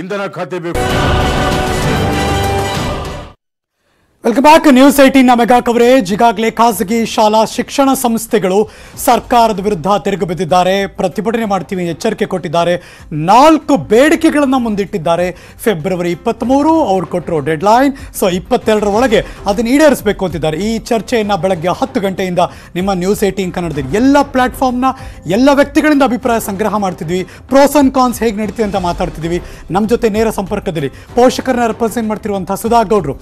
ಇಂಧನ ಖಾತೆ ಬೇಕು. Welcome back news eighteen mega coverage ಈಗಾಗಲೇ ಖಾಸಗಿ ಶಾಲಾ ಶಿಕ್ಷಣ ಸಂಸ್ಥೆಗಳು ಸರ್ಕಾರದ ವಿರುದ್ಧ ತಿರುಗು ಬಿದ್ದಿದ್ದಾರೆ. ಪ್ರತಿಭಟನೆ ಮಾಡ್ತೀವಿ ಎಚ್ಚರಿಕೆ ಕೊಟ್ಟಿದ್ದಾರೆ. ನಾಲ್ಕು ಬೇಡಿಕೆಗಳನ್ನು ಮುಂದಿಟ್ಟಿದ್ದಾರೆ. ಫೆಬ್ರವರಿ ಇಪ್ಪತ್ತ್ಮೂರು ಅವ್ರು ಕೊಟ್ಟರು ಡೆಡ್ಲೈನ್ ಸೊ ಇಪ್ಪತ್ತೆರಡರ ಒಳಗೆ ಅದನ್ನು ಈಡೇರಿಸಬೇಕು ಅಂತಿದ್ದಾರೆ. ಈ ಚರ್ಚೆಯನ್ನು ಬೆಳಗ್ಗೆ ಹತ್ತು ಗಂಟೆಯಿಂದ ನಿಮ್ಮ ನ್ಯೂಸ್ ಏಟೀನ್ ಕನ್ನಡದ ಎಲ್ಲ ಪ್ಲಾಟ್ಫಾರ್ಮ್ನ ಎಲ್ಲ ವ್ಯಕ್ತಿಗಳಿಂದ ಅಭಿಪ್ರಾಯ ಸಂಗ್ರಹ ಮಾಡ್ತಿದ್ವಿ. ಪ್ರೋಸ್ ಅಂಡ್ ಕಾನ್ಸ್ ಹೇಗೆ ನಡೀತಿದೆ ಅಂತ ಮಾತಾಡ್ತಿದ್ವಿ. ನಮ್ಮ ಜೊತೆ ನೇರ ಸಂಪರ್ಕದಲ್ಲಿ ಪೋಷಕರನ್ನ ರೆಪ್ರೆಸೆಂಟ್ ಮಾಡ್ತಿರುವಂಥ ಸುಧಾ ಗೌಡ್ರು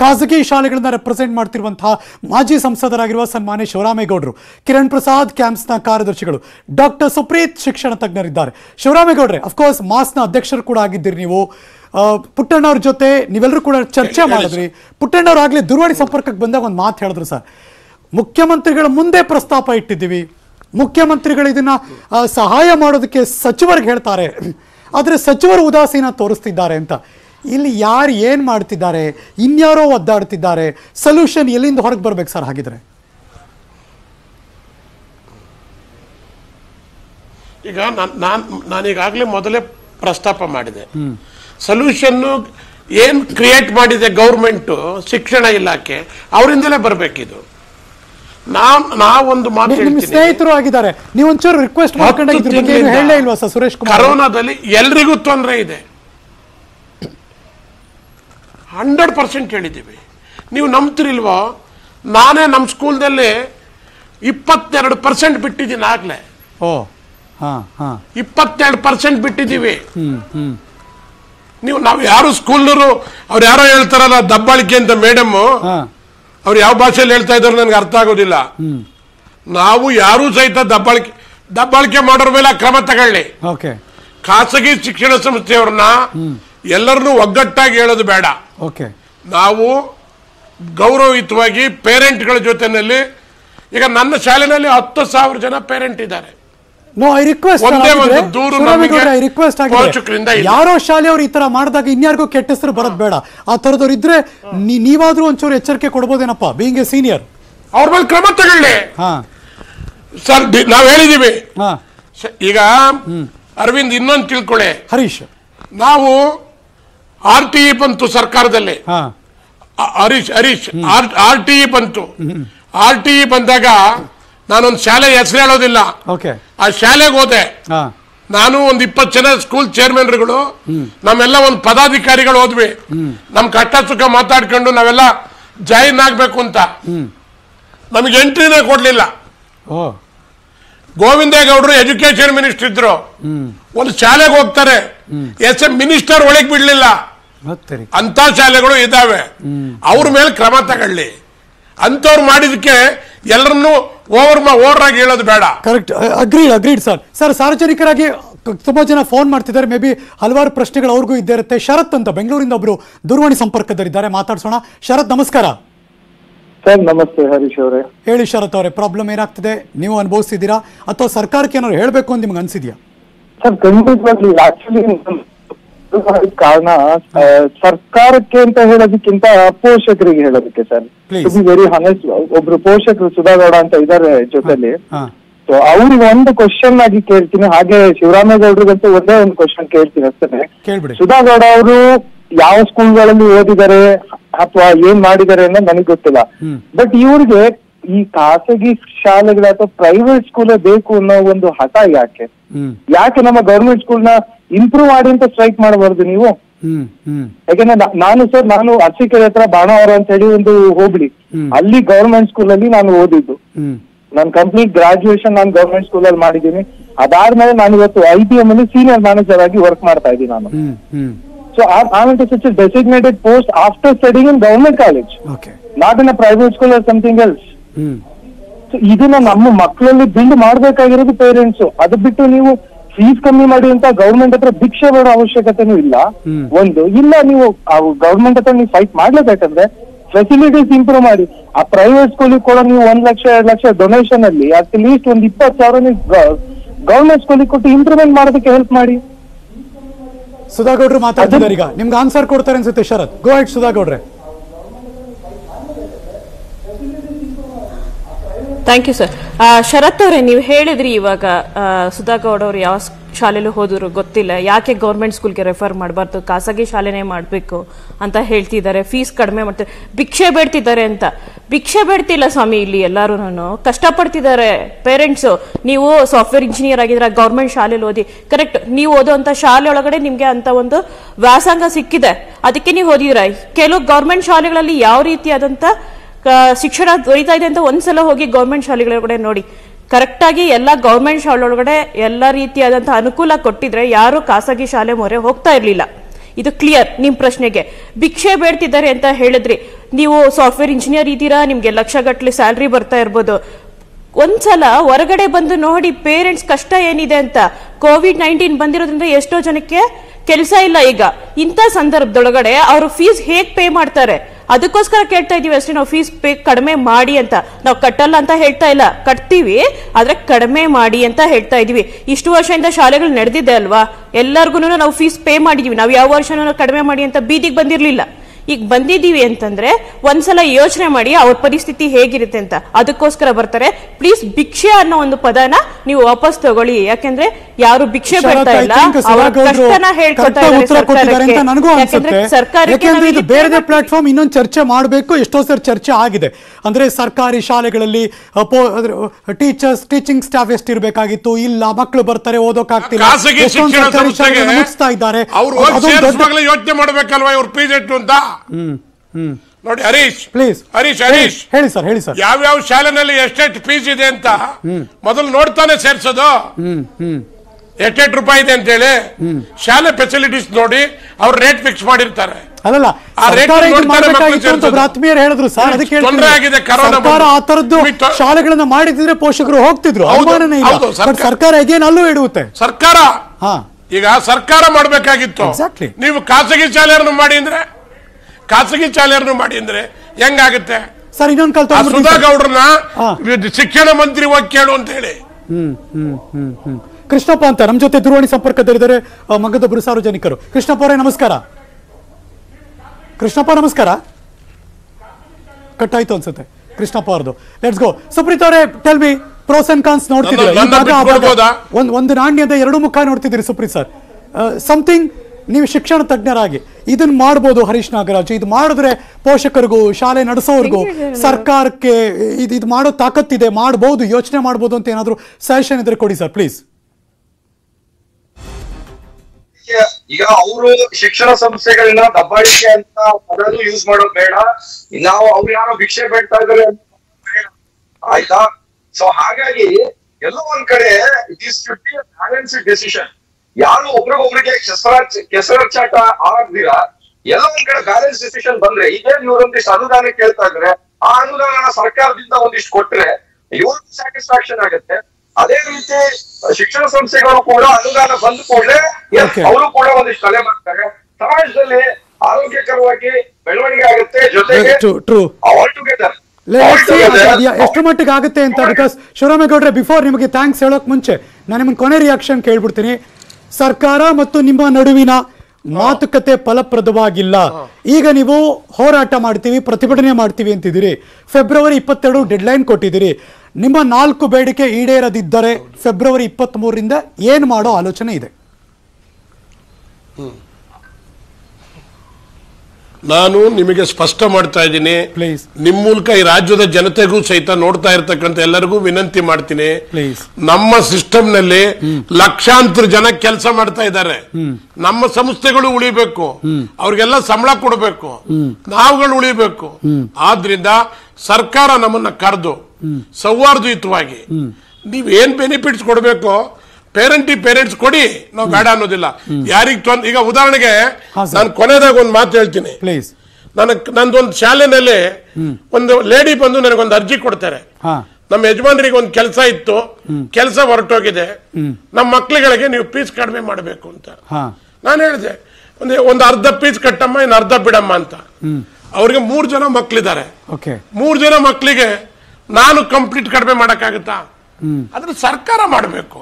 ಖಾಸಗಿ ಶಾಲೆಗಳನ್ನ ರೆಪ್ರೆಸೆಂಟ್ ಮಾಡ್ತಿರುವಂತಹ ಮಾಜಿ ಸಂಸದರಾಗಿರುವ ಸನ್ಮಾನ್ಯ ಶಿವರಾಮೇಗೌಡರು ಕಿರಣ್ ಪ್ರಸಾದ್ ಕ್ಯಾಂಪ್ಸ್ನ ಕಾರ್ಯದರ್ಶಿಗಳು ಡಾಕ್ಟರ್ ಸುಪ್ರೀತ್ ಶಿಕ್ಷಣ ತಜ್ಞರಿದ್ದಾರೆ. ಶಿವರಾಮೇಗೌಡ್ರೆ ಅಫ್ಕೋರ್ಸ್ ಮಾಸ್ನ ಅಧ್ಯಕ್ಷರು ಕೂಡ ಆಗಿದ್ದೀರಿ ನೀವು. ಪುಟ್ಟಣ್ಣವ್ರ ಜೊತೆ ನೀವೆಲ್ಲರೂ ಕೂಡ ಚರ್ಚೆ ಮಾಡಿದ್ರಿ. ಪುಟ್ಟಣ್ಣವ್ರು ಆಗ್ಲಿ ದೂರವಾಣಿ ಸಂಪರ್ಕಕ್ಕೆ ಬಂದಾಗ ಒಂದು ಮಾತು ಹೇಳಿದ್ರು ಸರ್. ಮುಖ್ಯಮಂತ್ರಿಗಳ ಮುಂದೆ ಪ್ರಸ್ತಾಪ ಇಟ್ಟಿದ್ದೀವಿ. ಮುಖ್ಯಮಂತ್ರಿಗಳು ಇದನ್ನ ಸಹಾಯ ಮಾಡೋದಕ್ಕೆ ಸಚಿವರಿಗೆ ಹೇಳ್ತಾರೆ. ಆದರೆ ಸಚಿವರು ಉದಾಸೀನ ತೋರಿಸ್ತಿದ್ದಾರೆ ಅಂತ. ಇಲ್ಲಿ ಯಾರು ಏನು ಮಾಡ್ತಿದ್ದಾರೆ? ಇನ್ಯಾರೋ ಒದ್ದಾಡ್ತಿದ್ದಾರೆ. ಸೊಲ್ಯೂಷನ್ ಎಲ್ಲಿಂದ ಹೊರಗೆ ಬರ್ಬೇಕು ಸರ್ ಹಾಗಿದ್ರೆ? ಈಗ ನಾನು ನಾನೀಗಾಗಲೇ ಮೊದಲೇ ಪ್ರಸ್ತಾಪ ಮಾಡಿದೆ. ಸೊಲ್ಯೂಷನ್ ಏನು ಕ್ರಿಯೇಟ್ ಮಾಡಿದೆ ಗೌರ್ಮೆಂಟ್ ಶಿಕ್ಷಣ ಇಲಾಖೆ ಅವರಿಂದಲೇ ಬರಬೇಕಿದು. ನಾವ್ ನಾವೊಂದು ಮಾತು ಸ್ನೇಹಿತರು ಆಗಿದ್ದಾರೆ. ನೀವು ಒಂಚೂರು ರಿಕ್ವೆಸ್ಟ್ ಮಾಡ್ಕೊಂಡ ಇಲ್ವಾ ಸರ್ ಸುರೇಶ್ ಕರೋನಾದಲ್ಲಿ ಎಲ್ರಿಗೂ ತೊಂದರೆ ಇದೆ. ಹಂಡ್ರೆಡ್ ಪರ್ಸೆಂಟ್ ಹೇಳಿದ್ದೀವಿ ನೀವು ನಂಬ್ತಿರಿಲ್ವೋ? ನಾನೇ ನಮ್ಮ ಸ್ಕೂಲ್ದಲ್ಲಿ ಇಪ್ಪತ್ತೆರಡು ಪರ್ಸೆಂಟ್ ಬಿಟ್ಟಿದ್ದೀನಿ ಆಗಲೇ. ಓ ಹಾ ಹಾ. ಇಪ್ಪತ್ತೆರಡು ಪರ್ಸೆಂಟ್ ಬಿಟ್ಟಿದ್ದೀವಿ. ನೀವು ನಾವು ಯಾರು ಸ್ಕೂಲ್ನವರು ಅವ್ರು ಯಾರೋ ಹೇಳ್ತಾರಲ್ಲ ದಬ್ಬಾಳಿಕೆ ಅಂತ ಮೇಡಮ್ ಅವ್ರು ಯಾವ ಭಾಷೆಯಲ್ಲಿ ಹೇಳ್ತಾ ಇದ್ದಾರೆ ನನಗೆ ಅರ್ಥ ಆಗೋದಿಲ್ಲ. ನಾವು ಯಾರೂ ಸಹಿತ ದಬ್ಬಾಳಿಕೆ ದಬ್ಬಾಳಿಕೆ ಮಾಡೋರ ಮೇಲೆ ಕ್ರಮ ತಗೊಳ್ಳಿ. ಓಕೆ. ಖಾಸಗಿ ಶಿಕ್ಷಣ ಸಂಸ್ಥೆಯವ್ರನ್ನ ಎಲ್ಲರನ್ನೂ ಒಗ್ಗಟ್ಟಾಗಿ ಹೇಳೋದು ಬೇಡ. ಓಕೆ ನಾವು ಗೌರವಯುತವಾಗಿ ಪೇರೆಂಟ್ಗಳ ಜೊತೆನಲ್ಲಿ ಈಗ ನನ್ನ ಶಾಲೆನಲ್ಲಿ ಹತ್ತು ಸಾವಿರ ಜನ ಪೇರೆಂಟ್ ಇದ್ದಾರೆ. ಯಾರೋ ಶಾಲೆಯವರು ಈ ತರ ಮಾಡಿದಾಗ ಇನ್ಯಾರಿಗೂ ಕೆಟ್ಟ ಹೆಸರು ಬರೋದು ಬೇಡ. ಆ ತರದವ್ರು ಇದ್ರೆ ನೀವಾದ್ರೂ ಒಂಚೂರು ಎಚ್ಚರಿಕೆ ಕೊಡ್ಬೋದೇನಪ್ಪ? ಬೀಂಗ್ ಎ ಸೀನಿಯರ್ ಅವ್ರ ಮೇಲೆ ಕ್ರಮ ತಗೊಳ್ಳಿ. ಹಾ. ಸರ್ ನಾವ್ ಹೇಳಿದೀವಿ. ಈಗ ಅರವಿಂದ್ ಇನ್ನೊಂದು ತಿಳ್ಕೊಳ್ಳಿ ಹರೀಶ್. ನಾವು ಆರ್ ಟಿ ಇ ಬಂತು ಸರ್ಕಾರದಲ್ಲಿ. Harish Harish R T E ಬಂತು. ಆರ್ ಟಿ ಇ ಬಂದಾಗ ನಾನೊಂದು ಶಾಲೆ ಹೆಸರು ಹೇಳೋದಿಲ್ಲ. ಆ ಶಾಲೆಗೆ ಹೋದೆ. ನಾನು ಒಂದು ಇಪ್ಪತ್ತು ಜನ ಸ್ಕೂಲ್ ಚೇರ್ಮನ್ರುಗಳು ನಮ್ಮೆಲ್ಲ ಒಂದು ಪದಾಧಿಕಾರಿಗಳು ಹೋದ್ವಿ. ನಮ್ ಕಷ್ಟ ಸುಖ ಮಾತಾಡ್ಕೊಂಡು ನಾವೆಲ್ಲ ಜಾಯಿನ್ ಆಗ್ಬೇಕು ಅಂತ. ನಮಗೆ ಎಂಟ್ರಿನೇ ಕೊಡ್ಲಿಲ್ಲ. ಗೋವಿಂದೇಗೌಡರು ಎಜುಕೇಶನ್ ಮಿನಿಸ್ಟರ್ ಇದ್ರು. ಒಂದು ಶಾಲೆಗೆ ಹೋಗ್ತಾರೆ. ಎಸ್ ಎಂ ಮಿನಿಸ್ಟರ್ ಒಳಗೆ ಬಿಡ್ಲಿಲ್ಲ. ಅಂತ ಶಾಲೆಗಳು ಇದಾವೆ ಅವ್ರ ಮೇಲೆ ಕ್ರಮ ತಗೊಳ್ಳಿ. ಅಂತವ್ರು ಮಾಡಿದಕ್ಕೆ ಎಲ್ಲರನ್ನೂ ಓವರ್ ಓವರ್ ಆಗಿ ಹೇಳೋದು ಬೇಡ. Correct agreed agreed sir sir ಸಾರ್ವಜನಿಕರಾಗಿ ತುಂಬಾ ಜನ ಫೋನ್ ಮಾಡ್ತಿದ್ದಾರೆ. ಮೇ ಬಿ ಹಲವಾರು ಪ್ರಶ್ನೆಗಳು ಅವ್ರಿಗೂ ಇದ್ದೇ ಇರುತ್ತೆ. ಶರತ್ ಅಂತ ಬೆಂಗಳೂರಿಂದ ಒಬ್ರು ದೂರವಾಣಿ ಸಂಪರ್ಕದಲ್ಲಿದ್ದಾರೆ. ಮಾತಾಡ್ಸೋಣ. ಶರತ್ ನಮಸ್ಕಾರ. ಸರ್ ನಮಸ್ತೆ ಹರೀಶ್ ಅವರೇ. ಹೇಳಿ ಶರತ್ ಅವರೇ ಪ್ರಾಬ್ಲಮ್ ಏನಾಗ್ತಿದೆ? ನೀವು ಅನುಭವಿಸ್ತಿದ್ದೀರಾ? ಅಥವಾ ಸರ್ಕಾರಕ್ಕೆ ಏನಾದ್ರು ಹೇಳಬೇಕು ಅಂತ ನಿಮ್ಗೆ ಅನ್ಸಿದ್ಯಾ? ಸರ್ ಖಂಡಿತವಾಗ್ಲಿ ಆಕ್ಚುಲಿ ಕಾರಣ ಸರ್ಕಾರಕ್ಕೆ ಅಂತ ಹೇಳೋದಕ್ಕಿಂತ ಪೋಷಕರಿಗೆ ಹೇಳೋದಕ್ಕೆ sir. To be very honest ಒಬ್ರು ಪೋಷಕರು ಸುಧಾಗೌಡ ಅಂತ ಇದಾರೆ ಜೊತೆಲಿ. ಸೊ ಅವ್ರಿಗೆ ಒಂದು ಕ್ವಶನ್ ಆಗಿ ಕೇಳ್ತೀನಿ. ಹಾಗೆ ಶಿವರಾಮೇಗೌಡರಿಗಂತೂ ಒಂದೇ ಒಂದು ಕ್ವಶನ್ ಕೇಳ್ತೀನಿ ಅಷ್ಟೇ. ಸುಧಾ ಸುಧಾಗೌಡ ಅವರು ಯಾವ ಸ್ಕೂಲ್ಗಳಲ್ಲಿ ಓದಿದ್ದಾರೆ ಅಥವಾ ಏನ್ ಮಾಡಿದ್ದಾರೆ ಅನ್ನೋ ನನಗೆ ಗೊತ್ತಿಲ್ಲ. ಬಟ್ ಇವ್ರಿಗೆ ಈ ಖಾಸಗಿ ಶಾಲೆಗಳ ಅಥವಾ ಪ್ರೈವೇಟ್ ಸ್ಕೂಲೇ ಬೇಕು ಅನ್ನೋ ಒಂದು ಹಠ ಯಾಕೆ? ಯಾಕೆ ನಮ್ಮ ಗೌರ್ಮೆಂಟ್ ಸ್ಕೂಲ್ನ ಇಂಪ್ರೂವ್ ಮಾಡಿ ಅಂತ ಸ್ಟ್ರೈಕ್ ಮಾಡಬಾರ್ದು ನೀವು. ಯಾಕಂದ್ರೆ ನಾನು ಸರ್ ನಾನು ಅರ್ಸಿಕೆರೆ ಹತ್ರ ಬಾಣಾವರ ಅಂತ ಹೇಳಿ ಒಂದು ಹೋಬಳಿ ಅಲ್ಲಿ ಗವರ್ಮೆಂಟ್ ಸ್ಕೂಲ್ ಅಲ್ಲಿ ನಾನು ಓದಿದ್ದು. ನಾನು ಕಂಪ್ಲೀಟ್ ಗ್ರಾಜುಯೇಷನ್ ನಾನು ಸ್ಕೂಲ್ ಅಲ್ಲಿ ಮಾಡಿದ್ದೀನಿ. ಅದಾದ್ಮೇಲೆ ನಾನು ಇವತ್ತು ಐ ಬಿ ಎಂ ಅಲ್ಲಿ ಸೀನಿಯರ್ ಮ್ಯಾನೇಜರ್ ಆಗಿ ವರ್ಕ್ ಮಾಡ್ತಾ ಇದ್ದೀನಿ ನಾನು. ಸೊ ಆಮೇಲೆ am such designated post after studying in government college not in a private school or something else so ಇದನ್ನ ನಮ್ಮ ಮಕ್ಕಳಲ್ಲಿ ಬಿಲ್ಡ್ ಮಾಡ್ಬೇಕಾಗಿರೋದು ಪೇರೆಂಟ್ಸ್ ಅದು ಬಿಟ್ಟು ನೀವು ಫೀಸ್ ಕಮ್ಮಿ ಮಾಡಿ ಅಂತ ಗೌರ್ಮೆಂಟ್ ಹತ್ರ ಭಿಕ್ಷೆ ಬೇಡೋ ಅವಶ್ಯಕತೆನೂ ಇಲ್ಲ. ಒಂದು ಇಲ್ಲ ನೀವು ಗೌರ್ಮೆಂಟ್ ಹತ್ರ ನೀವು ಫೈಟ್ ಮಾಡ್ಲೇಬೇಕಂದ್ರೆ ಫೆಸಿಲಿಟೀಸ್ ಇಂಪ್ರೂವ್ ಮಾಡಿ. ಆ ಪ್ರೈವೇಟ್ ಸ್ಕೂಲಿಗೆ ಕೂಡ ನೀವು ಒಂದ್ ಲಕ್ಷ ಎರಡ್ ಲಕ್ಷ ಡೊನೇಷನ್ ಅಲ್ಲಿ ಅಟ್ ಲೀಸ್ಟ್ ಒಂದ್ ಇಪ್ಪತ್ ಸಾವಿರ ನೀವು ಗೌರ್ಮೆಂಟ್ ಸ್ಕೂಲಿಗೆ ಕೊಟ್ಟು ಇಂಪ್ರೂವ್ಮೆಂಟ್ ಮಾಡೋದಕ್ಕೆ ಹೆಲ್ಪ್ ಮಾಡಿ. ಸುಧಾಗೌಡ್ರು ಮಾತಾಡ್ತಿದ್ದಾರೆ ಈಗ. ನಿಮ್ಗೆ ಆನ್ಸರ್ ಕೊಡ್ತಾರೆ ಅನ್ಸುತ್ತೆ ಶರತ್. ಗೋ ಸುಧಾಗೌಡ್ರೆ. ಥ್ಯಾಂಕ್ ಯು ಸರ್ ಶರತ್ ಅವರೇ, ನೀವು ಹೇಳಿದ್ರಿ ಇವಾಗ ಸುಧಾಗೌಡ ಅವರು ಯಾವ ಶಾಲೆಲೂ ಹೋದ್ರು ಗೊತ್ತಿಲ್ಲ. ಯಾಕೆ ಗೌರ್ಮೆಂಟ್ ಸ್ಕೂಲ್ಗೆ ರೆಫರ್ ಮಾಡಬಾರ್ದು? ಖಾಸಗಿ ಶಾಲೆನೇ ಮಾಡಬೇಕು ಅಂತ ಹೇಳ್ತಿದ್ದಾರೆ. ಫೀಸ್ ಕಡಿಮೆ ಮಾಡ್ತಾರೆ ಭಿಕ್ಷೆ ಬೇಡ್ತಿದ್ದಾರೆ ಅಂತ. ಭಿಕ್ಷೆ ಬೇಡ್ತಿಲ್ಲ ಸ್ವಾಮಿ ಇಲ್ಲಿ ಎಲ್ಲರೂ ಕಷ್ಟಪಡ್ತಿದ್ದಾರೆ ಪೇರೆಂಟ್ಸು ನೀವು ಸಾಫ್ಟ್ವೇರ್ ಇಂಜಿನಿಯರ್ ಆಗಿದ್ರೆ ಗೌರ್ಮೆಂಟ್ ಶಾಲೆಲಿ ಓದಿ ಕರೆಕ್ಟ್ ನೀವು ಓದೋಂಥ ಶಾಲೆ ಒಳಗಡೆ ನಿಮಗೆ ಅಂತ ಒಂದು ವ್ಯಾಸಂಗ ಸಿಕ್ಕಿದೆ. ಅದಕ್ಕೆ ನೀವು ಓದಿದ್ರ? ಕೆಲವು ಗೌರ್ಮೆಂಟ್ ಶಾಲೆಗಳಲ್ಲಿ ಯಾವ ರೀತಿಯಾದಂತ ಕ- ಶಿಕ್ಷಣ ದೊರೀತಾ ಇದೆ ಅಂತ ಒಂದ್ಸಲ ಹೋಗಿ ಗೌರ್ಮೆಂಟ್ ಶಾಲೆಗಳೊಳಗಡೆ ನೋಡಿ. ಕರೆಕ್ಟಾಗಿ ಎಲ್ಲ ಗೌರ್ಮೆಂಟ್ ಶಾಲೆ ಒಳಗಡೆ ಎಲ್ಲ ರೀತಿಯಾದಂತಹ ಅನುಕೂಲ ಕೊಟ್ಟಿದ್ರೆ ಯಾರು ಖಾಸಗಿ ಶಾಲೆ ಮೊರೆ ಹೋಗ್ತಾ ಇರಲಿಲ್ಲ. ಇದು ಕ್ಲಿಯರ್ ನಿಮ್ ಪ್ರಶ್ನೆಗೆ. ಭಿಕ್ಷೆ ಬೇಡ್ತಿದ್ದಾರೆ ಅಂತ ಹೇಳಿದ್ರಿ. ನೀವು ಸಾಫ್ಟ್ವೇರ್ ಇಂಜಿನಿಯರ್ ಇದ್ದೀರಾ, ನಿಮ್ಗೆ ಲಕ್ಷ ಗಟ್ಟಲೆ ಸ್ಯಾಲ್ರಿ ಬರ್ತಾ ಇರ್ಬೋದು. ಒಂದ್ಸಲ ಹೊರಗಡೆ ಬಂದು ನೋಡಿ ಪೇರೆಂಟ್ಸ್ ಕಷ್ಟ ಏನಿದೆ ಅಂತ. ಕೋವಿಡ್ ನೈನ್ಟೀನ್ ಬಂದಿರೋದ್ರಿಂದ ಎಷ್ಟೋ ಜನಕ್ಕೆ ಕೆಲಸ ಇಲ್ಲ ಈಗ. ಇಂಥ ಸಂದರ್ಭದೊಳಗಡೆ ಅವರು ಫೀಸ್ ಹೇಗ್ ಪೇ ಮಾಡ್ತಾರೆ? ಅದಕ್ಕೋಸ್ಕರ ಕೇಳ್ತಾ ಇದೀವಿ ಅಷ್ಟೇ, ನಾವು ಫೀಸ್ ಪೇ ಕಡಿಮೆ ಮಾಡಿ ಅಂತ. ನಾವು ಕಟ್ಟಲ್ಲ ಅಂತ ಹೇಳ್ತಾ ಇಲ್ಲ. ಕಟ್ತೀವಿ, ಆದ್ರೆ ಕಡಿಮೆ ಮಾಡಿ ಅಂತ ಹೇಳ್ತಾ ಇದೀವಿ ಇಷ್ಟು ವರ್ಷದಿಂದ ಶಾಲೆಗಳು ನಡೆದಿದೆ ಅಲ್ವಾ? ಎಲ್ಲರಿಗೂ ನಾವು ಫೀಸ್ ಪೇ ಮಾಡಿದೀವಿ. ನಾವು ಯಾವ ವರ್ಷನೂ ಕಡಿಮೆ ಮಾಡಿ ಅಂತ ಬೀದಿಗೆ ಬಂದಿರ್ಲಿಲ್ಲ. ಈಗ ಬಂದಿದ್ದೀವಿ ಅಂತಂದ್ರೆ ಒಂದ್ಸಲ ಯೋಚನೆ ಮಾಡಿ ಅವ್ರ ಪರಿಸ್ಥಿತಿ ಹೇಗಿರುತ್ತೆ ಅಂತ. ಅದಕ್ಕೋಸ್ಕರ ಬರ್ತಾರೆ. ಪ್ಲೀಸ್ ಭಿಕ್ಷೆ ಅನ್ನೋ ಒಂದು ಪದನ ನೀವು ವಾಪಸ್ ತಗೊಳ್ಳಿ. ಯಾಕೆಂದ್ರೆ ಯಾರು ಭಿಕ್ಷೆ ಬರ್ತಾ ಇಲ್ಲ ಕಷ್ಟನ ಹೇಳ್ಕೊತಾ ಯಾಕಂದ್ರೆ ಸರ್ಕಾರಕ್ಕೆ ಇದು ನಾವಿಲ್ಲಿ ಬೇರೆ ಪ್ಲಾಟ್ಫಾರ್ಮ್ ಇನ್ನೊಂದು ಚರ್ಚೆ ಮಾಡಬೇಕು. ಎಷ್ಟೋ ಸರ್ ಚರ್ಚೆ ಆಗಿದೆ. ಅಂದ್ರೆ ಸರ್ಕಾರಿ ಶಾಲೆಗಳಲ್ಲಿ ಟೀಚರ್ಸ್ ಟೀಚಿಂಗ್ ಸ್ಟಾಫ್ ಎಷ್ಟಿರ್ಬೇಕಾಗಿತ್ತು? ಇಲ್ಲ ಮಕ್ಕಳು ಬರ್ತಾರೆ ಓದೋಕಾಗ್ತಿಲ್ಲ. ಖಾಸಗಿ ಎಷ್ಟೊಂದು ಶಿಕ್ಷಣ ಸರ್ಕಾರಿ ಮುಗಿಸ್ತಾ ಇದ್ದಾರೆ. ಯೋಚನೆ ಮಾಡ್ಬೇಕಲ್ವಾ ಇವ್ರು ಎಷ್ಟು ಅಂತ? ನೋಡಿ ಹರೀಶ್. ಪ್ಲೀಸ್ ಹರೀಶ್ ಹರೀಶ್. ಹೇಳಿ ಸರ್ ಹೇಳಿ ಸರ್ ಯಾವ್ಯಾವ ಶಾಲೆನಲ್ಲಿ ಎಷ್ಟೆಷ್ಟು ಫೀಸ್ ಇದೆ ಅಂತ ಮೊದಲು ನೋಡ್ತಾನೆ ಸೇರ್ಸೋದು. ಎಷ್ಟೆಷ್ಟು ರೂಪಾಯಿ ಇದೆ ಅಂತ ಹೇಳಿ ಶಾಲೆ ಫೆಸಿಲಿಟೀಸ್ ನೋಡಿ ಅವ್ರ ರೇಟ್ ಫಿಕ್ಸ್ ಮಾಡಿರ್ತಾರೆ. ಅಲ್ಲಲ್ಲ ಆತ್ಮೀಯರು ಹೇಳಿದ್ರು ಸರ್ ಅದಕ್ಕೆ ಸರ್ಕಾರ ಆ ತರದ್ದು ಶಾಲೆಗಳನ್ನ ಮಾಡಿದ್ರೆ ಪೋಷಕರು ಹೋಗ್ತಿದ್ರು ಸರ್ಕಾರ- ಅಗೇನ್ ಅಲ್ಲೂ ಇಡುತ್ತೆ. ಸರ್ಕಾರ ಹಾ. ಈಗ ಸರ್ಕಾರ ಮಾಡಬೇಕಾಗಿತ್ತು. ನೀವು ಖಾಸಗಿ ಶಾಲೆಯನ್ನು ಮಾಡಿ ಅಂದ್ರೆ ಖಾಸಗಿ ಶಾಲೆಯನ್ನು ಮಾಡಿ ಅಂದ್ರೆ ಹೆಂಗಾಗುತ್ತೆ? ಸರ್ ಇನ್ನೊಂದು ಕಲ್ತ ಸುಧಾ ಗೌಡ್ರನ್ನ ಶಿಕ್ಷಣ ಮಂತ್ರಿ ಹೋಗಿ ಕೇಳು ಅಂತ ಹೇಳಿ. ಹ್ಮ್ ಹ್ಮ್ ಹ್ಮ್ ಹ್ಮ್. ಕೃಷ್ಣಪ್ಪ ಅಂತ ನಮ್ಮ ಜೊತೆ ದೂರವಾಣಿ ಸಂಪರ್ಕದಲ್ಲಿದ್ದಾರೆ ಮಗದೊಬ್ಬರು ಸಾರ್ವಜನಿಕರು. ಕೃಷ್ಣಪ್ಪ ಅವರೇ ನಮಸ್ಕಾರ. ಕೃಷ್ಣಪ್ಪ ನಮಸ್ಕಾರ. ಕಟ್ಟಾಯ್ತು ಅನ್ಸುತ್ತೆ ಕೃಷ್ಣಪ್ಪ ಅವ್ರದ್ದು ಲೆಟ್ಸ್ ಗೋ ಸುಪ್ರೀತ್ ಅವರೇ tell me pros and cons ನೋಡ್ತಿದ್ದೀರಾ? ಒಂದು ನಾಣ್ಯದ ಎರಡು ಮುಖ ನೋಡ್ತಿದ್ದೀರಿ ಸುಪ್ರೀತ್ ಸರ್. ಸಮಥಿಂಗ್ ನೀವು ಶಿಕ್ಷಣ ತಜ್ಞರಾಗಿ ಇದನ್ನ ಮಾಡ್ಬೋದು ಹರೀಶ್ ನಾಗರಾಜ್. ಇದು ಮಾಡಿದ್ರೆ ಪೋಷಕರಿಗೂ ಶಾಲೆ ನಡೆಸೋರ್ಗೂ ಸರ್ಕಾರಕ್ಕೆ ಇದು ಇದು ಮಾಡೋ ತಾಕತ್ತಿದೆ ಮಾಡ್ಬೋದು ಯೋಚನೆ ಮಾಡ್ಬೋದು ಅಂತ ಏನಾದ್ರು ಸಜೆಷನ್ ಇದ್ರೆ ಕೊಡಿ ಸರ್ ಪ್ಲೀಸ್ ಈಗ ಅವರು ಶಿಕ್ಷಣ ಸಂಸ್ಥೆಗಳನ್ನ ದಬ್ಬಾಳಿಕೆ ಅಂತ ಅದನ್ನು ಯೂಸ್ ಮಾಡೋದು ಬೇಡ. ನಾವು ಅವ್ರು ಯಾರೋ ಭಿಕ್ಷೆ ಬೇಡ್ತಾ ಇದಾರೆ ಅಂತ ಆಯ್ತಾ? ಸೊ ಹಾಗಾಗಿ ಎಲ್ಲೋ ಒಂದ್ ಕಡೆ it is should be balanced decision ಯಾರು ಒಬ್ರಿಗೊಬ್ರಿಗೆ ಕೆಸರ ಕೆಸರಚಾಟ ಆಗ್ದಿರ ಎಲ್ಲ ಒಂದ್ ಕಡೆ ಬ್ಯಾಲೆನ್ಸ್ ಡಿಸಿಷನ್ ಬಂದ್ರೆ ಇದೇ ಇವ್ರೊಂದಿಷ್ಟು ಅನುದಾನ ಕೇಳ್ತಾ ಇದ್ರೆ ಆ ಅನುದಾನ ಸರ್ಕಾರದಿಂದ ಒಂದಿಷ್ಟು ಕೊಟ್ರೆ ಇವ್ರ ಸ್ಯಾಟಿಸ್ಫ್ಯಾಕ್ಷನ್ ಆಗುತ್ತೆ. ಅದೇ ರೀತಿ ಶಿಕ್ಷಣ ಸಂಸ್ಥೆಗಳು ಕೂಡ ಅನುದಾನ ಬಂದ ಕೂಡಲೇ. ಅವರು ಕೂಡ ಒಂದಿಷ್ಟು ಕಲೆ ಮಾಡ್ತಾರೆ. ಸಮಾಜದಲ್ಲಿ ಆರೋಗ್ಯಕರವಾಗಿ ಬೆಳವಣಿಗೆ ಆಗುತ್ತೆ ಜೊತೆಗೆ. ಆಲ್ ಟುಗೆದರ್ ಎಷ್ಟು ಮಟ್ಟಿಗೆ ಆಗುತ್ತೆ ಅಂತ ಬಿಕಾಸ್ ಶಿವರಾಮೇಗೌಡ್ರೆ ಬಿಫೋರ್ ನಿಮಗೆ ಥ್ಯಾಂಕ್ಸ್ ಹೇಳೋಕ್ ಮುಂಚೆ ನಾನು ನಿಮ್ಗೆ ಕೊನೆ ರಿಯಾಕ್ಷನ್ ಕೇಳ್ಬಿಡ್ತೀನಿ. ಸರ್ಕಾರ ಮತ್ತು ನಿಮ್ಮ ನಡುವಿನ ಮಾತುಕತೆ ಫಲಪ್ರದವಾಗಿಲ್ಲ. ಈಗ ನೀವು ಹೋರಾಟ ಮಾಡ್ತೀವಿ ಪ್ರತಿಭಟನೆ ಮಾಡ್ತೀವಿ ಅಂತಿದ್ದೀರಿ. ಫೆಬ್ರವರಿ ಇಪ್ಪತ್ತೆರಡು ಡೆಡ್ಲೈನ್ ಕೊಟ್ಟಿದ್ದೀರಿ. ನಿಮ್ಮ ನಾಲ್ಕು ಬೇಡಿಕೆ ಈಡೇರದಿದ್ದರೆ ಫೆಬ್ರವರಿ ಇಪ್ಪತ್ತ್ ಮೂರರಿಂದ ಏನು ಮಾಡೋ ಆಲೋಚನೆ ಇದೆ. ನಾನು ನಿಮಗೆ ಸ್ಪಷ್ಟ ಮಾಡ್ತಾ ಇದ್ದೀನಿ. ಪ್ಲೀಸ್ ನಿಮ್ಮ ಮೂಲಕ ಈ ರಾಜ್ಯದ ಜನತೆಗೂ ಸಹಿತ ನೋಡ್ತಾ ಇರ್ತಕ್ಕಂಥ ಎಲ್ಲರಿಗೂ ವಿನಂತಿ ಮಾಡ್ತೀನಿ. ನಮ್ಮ ಸಿಸ್ಟಮ್ನಲ್ಲಿ ಲಕ್ಷಾಂತರ ಜನ ಕೆಲಸ ಮಾಡ್ತಾ ಇದ್ದಾರೆ. ನಮ್ಮ ಸಂಸ್ಥೆಗಳು ಉಳಿಬೇಕು. ಅವ್ರಿಗೆಲ್ಲ ಸಂಬಳ ಕೊಡಬೇಕು. ನಾವುಗಳು ಉಳಿಬೇಕು. ಆದ್ರಿಂದ ಸರ್ಕಾರ ನಮ್ಮನ್ನ ಕರೆದು ಸೌಹಾರ್ದಯುತವಾಗಿ ನೀವ್ ಏನ್ ಬೆನಿಫಿಟ್ಸ್ ಕೊಡಬೇಕು ಪೇರೆಂಟಿ ಪೇರೆಂಟ್ಸ್ ಕೊಡಿ ನಾವು ಬೇಡ ಅನ್ನೋದಿಲ್ಲ. ಯಾರಿಗ್ ತೊಂದ್ ಈಗ ಉದಾಹರಣೆಗೆ ನಾನು ಕೊನೆದಾಗ ಒಂದು ಮಾತು ಹೇಳ್ತೀನಿ. ಪ್ಲೀಸ್ ನನಗೆ ನಂದೊಂದು ಶಾಲೆನಲ್ಲಿ ಒಂದು ಲೇಡಿ ಬಂದು ನನಗೊಂದು ಅರ್ಜಿ ಕೊಡ್ತಾರೆ. ನಮ್ಮ ಯಜಮಾನರಿಗೆ ಒಂದು ಕೆಲಸ ಇತ್ತು. ಕೆಲಸ ಹೊರಟೋಗಿದೆ. ನಮ್ಮ ಮಕ್ಳುಗಳಿಗೆ ನೀವು ಪೀಸ್ ಕಡಿಮೆ ಮಾಡಬೇಕು ಅಂತ. ನಾನು ಹೇಳಿದೆ ಒಂದು ಒಂದು ಅರ್ಧ ಪೀಸ್ ಕಟ್ಟಮ್ಮ ಇನ್ನು ಅರ್ಧ ಬಿಡಮ್ಮ ಅಂತ. ಅವ್ರಿಗೆ ಮೂರು ಜನ ಮಕ್ಳಿದ್ದಾರೆ. ಓಕೆ. ಮೂರು ಜನ ಮಕ್ಕಳಿಗೆ ನಾನು ಕಂಪ್ಲೀಟ್ ಕಡಿಮೆ ಮಾಡೋಕ್ಕಾಗುತ್ತಾ? ಅದ್ರ ಸರ್ಕಾರ ಮಾಡಬೇಕು.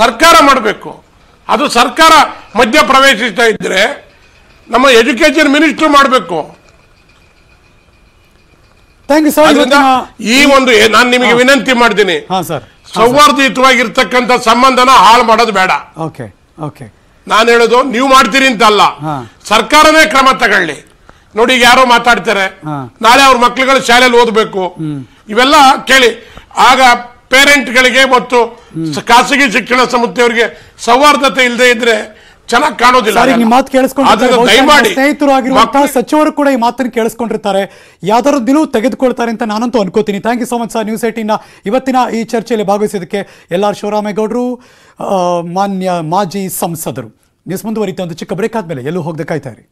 ಸರ್ಕಾರ ಮಾಡಬೇಕು. ಅದು ಸರ್ಕಾರ ಮಧ್ಯ ಪ್ರವೇಶಿಸ್ತಾ ಇದ್ರೆ ನಮ್ಮ ಎಜುಕೇಶನ್ ಮಿನಿಸ್ಟರ್ ಮಾಡಬೇಕು. ಈ ಒಂದು ನಾನು ನಿಮಗೆ ವಿನಂತಿ ಮಾಡ್ತೀನಿ. ಸೌಹಾರ್ದಯುತವಾಗಿರ್ತಕ್ಕಂಥ ಸಂಬಂಧನ ಹಾಳು ಮಾಡೋದು ಬೇಡ. ನಾನು ಹೇಳೋದು ನೀವು ಮಾಡ್ತೀರಿ ಅಂತ ಅಲ್ಲ. ಸರ್ಕಾರನೇ ಕ್ರಮ ತಗೊಳ್ಳಿ. ನೋಡಿ ಈಗ ಯಾರೋ ಮಾತಾಡ್ತಾರೆ. ನಾಳೆ ಅವ್ರ ಮಕ್ಳುಗಳು ಶಾಲೆಯಲ್ಲಿ ಓದಬೇಕು. ಇವೆಲ್ಲ ಕೇಳಿ. ಆಗ ಪೇರೆಂಟ್ಗಳಿಗೆ ಮತ್ತು ಖಾಸಗಿ ಶಿಕ್ಷಣ ಸಂಸ್ಥೆಯವರಿಗೆ ಸೌಹಾರ್ದತೆ ಇಲ್ಲದೆ ಇದ್ರೆ ಚೆನ್ನಾಗಿ ಕಾಣೋದಿಲ್ಲ ನಿಮ್ಮ ಮಾತು ಕೇಳಿಸ್ಕೊಂಡು ಸ್ನೇಹಿತರು ಆಗಿರುವಂತಹ ಸಚಿವರು ಕೂಡ ಈ ಮಾತನ್ನು ಕೇಳಿಸ್ಕೊಂಡಿರ್ತಾರೆ. ಯಾವ್ದಾದ್ರು ದಿನೂ ತೆಗೆದುಕೊಳ್ತಾರೆ ಅಂತ ನಾನಂತೂ ಅನ್ಕೋತೀನಿ. Thank you so much sir news ಏಟಿನ ಇವತ್ತಿನ ಈ ಚರ್ಚೆಯಲ್ಲಿ ಭಾಗವಹಿಸಿದ್ದಕ್ಕೆ ಎಲ್ ಆರ್ ಶಿವರಾಮೇಗೌಡರು ಮಾನ್ಯ ಮಾಜಿ ಸಂಸದರು. ನ್ಯೂಸ್ ಮುಂದುವರಿತ ಒಂದು ಚಿಕ್ಕ ಬ್ರೇಕ್ ಆದ್ಮೇಲೆ ಎಲ್ಲೂ ಹೋಗದೆ ಕಾಯ್ತಾ ಇರಿ.